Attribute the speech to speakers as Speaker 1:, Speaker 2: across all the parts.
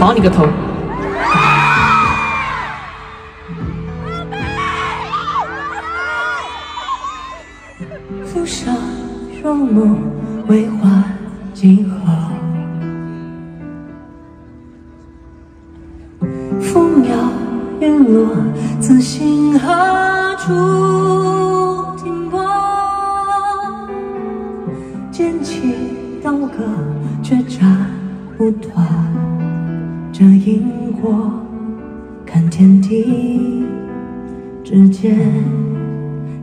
Speaker 1: 保你个头！
Speaker 2: 浮沙若梦，为花几何？陨落，此心何处停泊？剑起刀割，却斩不断这因果。看天地之间，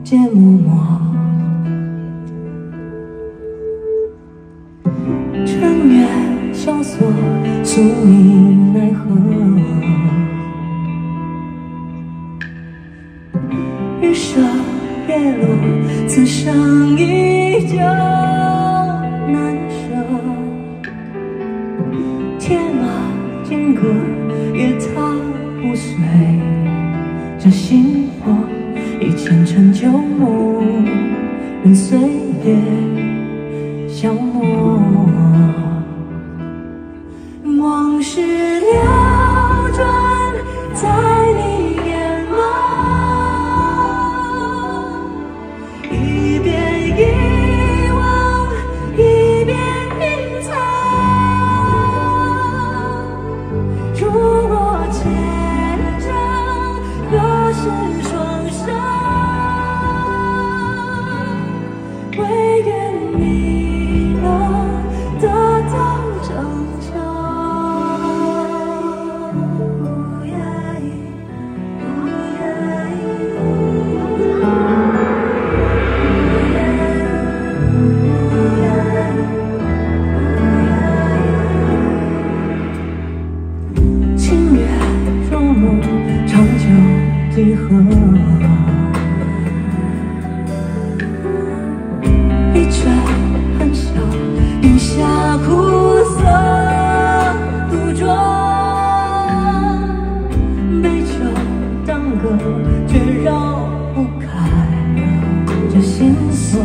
Speaker 2: 皆默默。尘缘萧索，宿命奈何？日升月落，此生依旧难舍。铁马金戈，也踏不碎这心火，已前尘旧梦，任岁月消磨。往事一梦，长久几何？一拳含笑，饮下苦涩独酌。杯酒当歌，却绕不开这心锁。